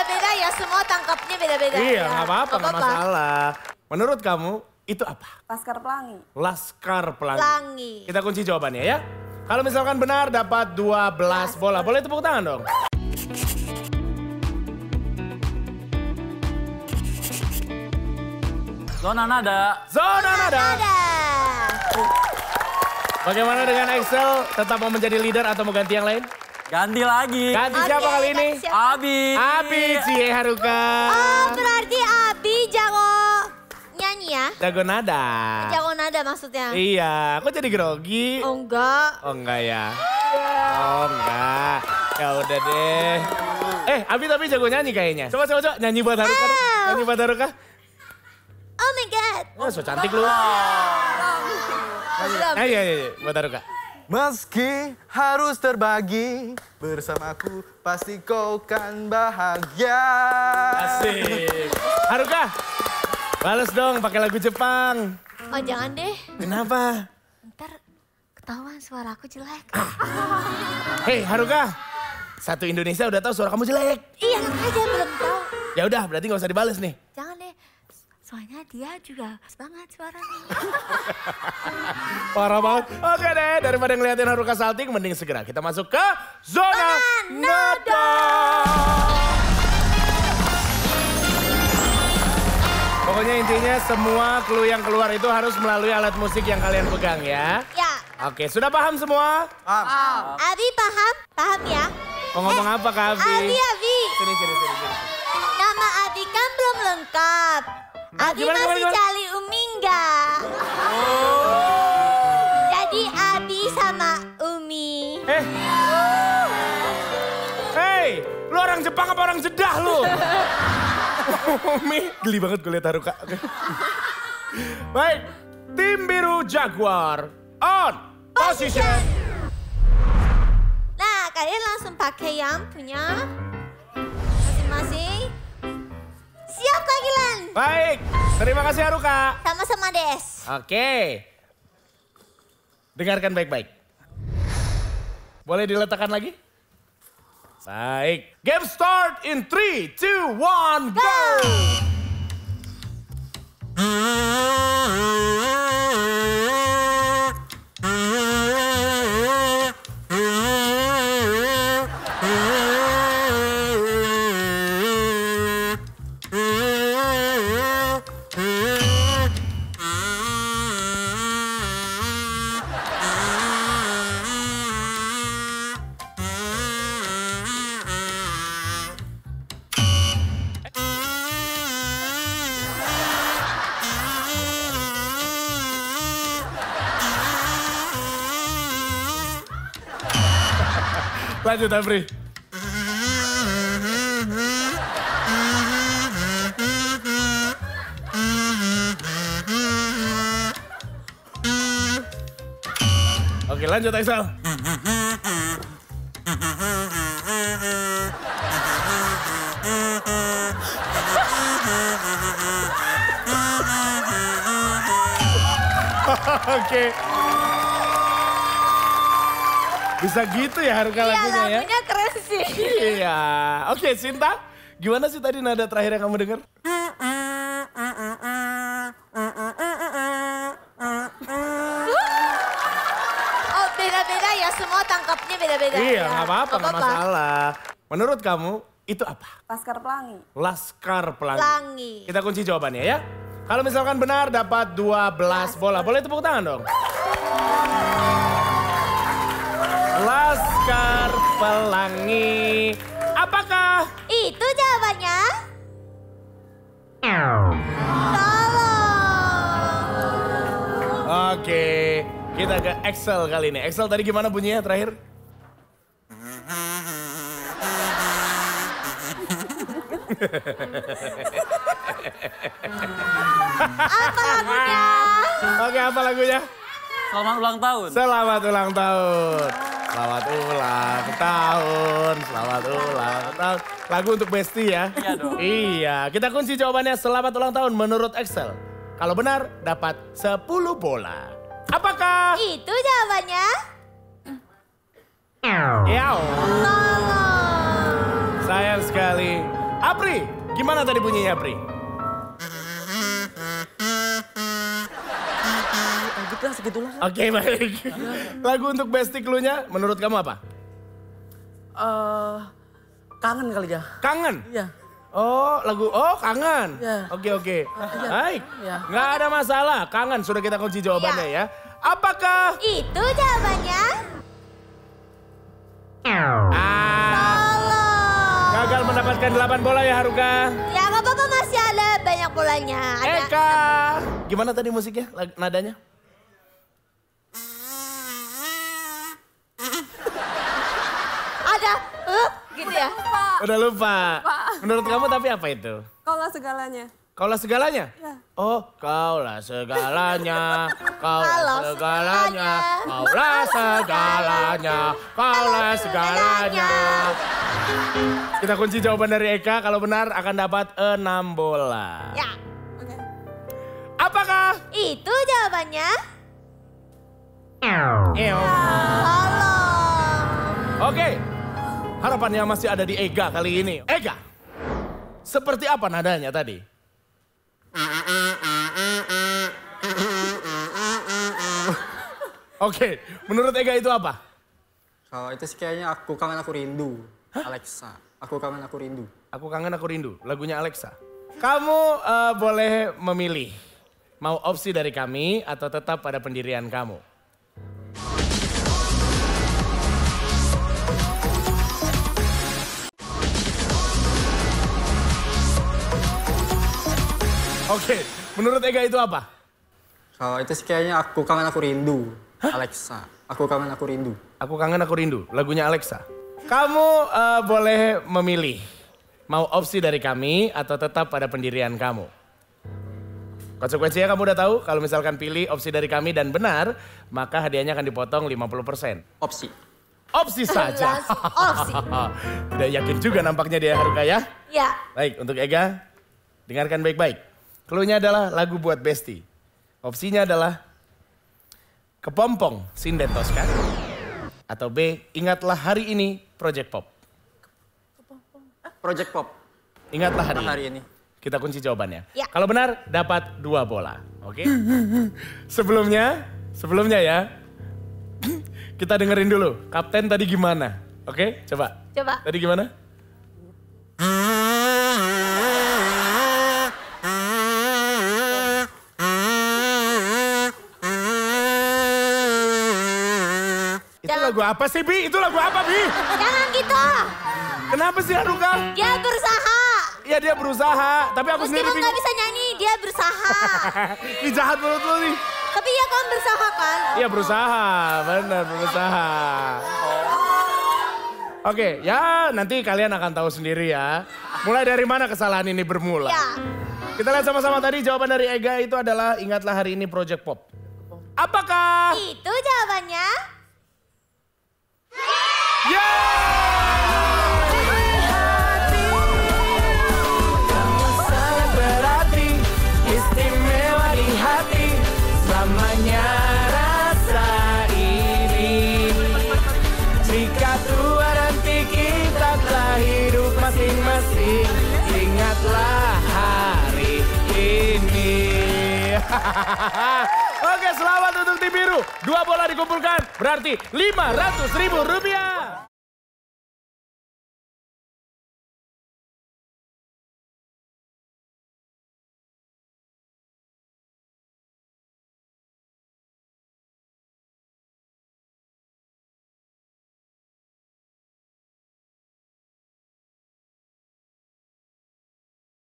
Beda-beda ya, semua tangkapnya beda-beda. Iya, ya. nggak apa-apa, nggak masalah. Menurut kamu itu apa? Laskar Pelangi. Laskar Pelangi. Pelangi. Kita kunci jawabannya ya. Kalau misalkan benar dapat 12 bola. Boleh tepuk tangan dong. Zona nada. Zona nada. Ada. Bagaimana dengan Excel? Tetap mau menjadi leader atau mau ganti yang lain? Ganti lagi. Ganti Oke, siapa kali ini? ganti siapa? Abi. Abi Cie Haruka. Oh, berarti Abi jago nyanyi ya? Jago nada. Jago nada maksudnya? Iya, kok jadi grogi? Oh enggak. Oh enggak ya? Oh enggak. Ya udah deh. Eh, Abi tapi jago nyanyi kayaknya. Coba coba coba nyanyi buat Haruka. Ow. Nyanyi buat Haruka. Oh my god. Oh, so cantik lu. Iya, iya, iya, buat Haruka. Meski harus terbagi bersamaku pasti kau kan bahagia. Asik. Haruka, balas dong pakai lagu Jepang. Oh jangan deh. Kenapa? Ntar ketahuan suara aku jelek. Hei Haruka, satu Indonesia udah tahu suara kamu jelek. Iya aja belum tahu. Ya udah, berarti nggak usah dibales nih. Jangan. Soalnya dia juga semangat suaranya. Parah banget. Oke deh, daripada ngeliatin Haruka salting, mending segera kita masuk ke zona nada. Pokoknya intinya semua clue yang keluar itu harus melalui alat musik yang kalian pegang ya. Ya. Oke, sudah paham semua? Abi paham? Paham ya? Mau ngomong apa Kak Abi? Abi, Abi. Abi gimana, masih gimana, cari Umi enggak? Jadi Abi sama Umi. Eh. Hei, lu orang Jepang apa orang Jeddah lu? Umi, geli banget gue liat Haruka. Baik, tim biru Jaguar on position. Nah, kalian langsung pakai yang punya Siap kalian? Baik, terima kasih Haruka. Sama-sama Des. Oke. Dengarkan baik-baik. Boleh diletakkan lagi? Baik. Game start in 3, 2, 1, go! Lanjut Afri. Oke lanjut Excel. Oke. Bisa gitu ya Haruka Iya, lagunya ya? lagunya keren sih. Iya. Oke, Sinta. Gimana sih tadi nada terakhir yang kamu dengar? Oh, beda-beda ya, semua tangkapnya beda-beda. Iya, ya. nggak apa-apa, nggak masalah. Menurut kamu itu apa? Laskar Pelangi. Laskar Pelangi. Pelangi. Kita kunci jawabannya ya. Kalau misalkan benar dapat 12 bola. Boleh tepuk tangan dong. Laskar Pelangi. Apakah? Itu jawabannya. Tolong. Oke, kita ke Excel kali ini. Excel tadi gimana bunyinya terakhir? Apa lagunya? Oke, apa lagunya? Selamat ulang tahun. Selamat ulang tahun. Selamat ulang tahun. Selamat ulang tahun. Lagu untuk Besti ya? Iya dong. Iya, kita kunci jawabannya selamat ulang tahun menurut Excel. Kalau benar, dapat 10 bola. Apakah? Itu jawabannya. Ya, sayang sekali. Apri, gimana tadi bunyinya Apri? Lah, segitulah. Oke baik. Lagu untuk besti clue-nya menurut kamu apa? Eh, kangen kali ya. Kangen? Iya. Oh lagu, oh kangen. Ya. Oke oke. Baik, Ya. nggak ada masalah. Kangen sudah kita kunci jawabannya ya. Apakah Itu jawabannya. ah, gagal mendapatkan 8 bola ya Haruka? Ya nggak apa-apa masih ada banyak bolanya. Ada. Eka, gimana tadi musiknya, nadanya? Ada. Uh, gitu ya. Pak, Udah lupa. Menurut kamu tapi apa itu? kaulah segalanya. Kaulah segalanya? Oh, kaulah segalanya, kaulah segalanya, kaulah segalanya, kaulah segalanya. Kita kunci jawaban dari Eka, kalau benar akan dapat 6 bola. Ya. Oke. Apakah? Itu jawabannya. Ew. Tolong. Oke, harapannya masih ada di Ega kali ini. Ega, seperti apa nadanya tadi? Oke, menurut Ega itu apa? Kalau itu sih kayaknya aku kangen aku rindu. Alexa, aku kangen aku rindu. Aku kangen aku rindu, lagunya Alexa. Kamu eh, boleh memilih, mau opsi dari kami atau tetap pada pendirian kamu. Oke, menurut Ega itu apa? Kalau itu sih kayaknya aku kangen aku rindu. Alexa, aku kangen aku rindu. Aku kangen aku rindu, lagunya Alexa. Kamu eh, boleh memilih, mau opsi dari kami atau tetap pada pendirian kamu. Konsekuensinya kamu udah tahu, kalau misalkan pilih opsi dari kami dan benar, maka hadiahnya akan dipotong 50%. Opsi. Opsi saja. Opsi. Tidak yakin juga nampaknya dia Haruka ya. Ya. Baik, untuk Ega, dengarkan baik-baik. Clue-nya adalah lagu buat Besti. Opsinya adalah Kepompong Sinden Tosca. Atau B, Ingatlah Hari Ini Project Pop. Project Pop. Ingatlah hari, Hari ini. Kita kunci jawabannya. Ya. Kalau benar, dapat dua bola. Oke? sebelumnya, sebelumnya ya, kita dengerin dulu. Kapten tadi gimana? Oke, coba. Coba. Tadi gimana? Itu lagu apa sih, Bi? Itu lagu apa, Bi? Jangan gitu. Kenapa sih Haruka? Dia berusaha. Ya dia berusaha, tapi aku sendiri Meskipun bingung. bisa nyanyi, dia berusaha. Ih jahat menurut lu nih. Tapi ya kamu berusaha kan? Iya berusaha, benar berusaha. Oke, ya nanti kalian akan tahu sendiri ya. Mulai dari mana kesalahan ini bermula. Ya. Kita lihat sama-sama tadi jawaban dari Ega itu adalah ingatlah hari ini Project Pop. Apakah? Itu jawabannya. Oke, selamat untuk tim biru. Dua bola dikumpulkan, berarti 500 ribu rupiah.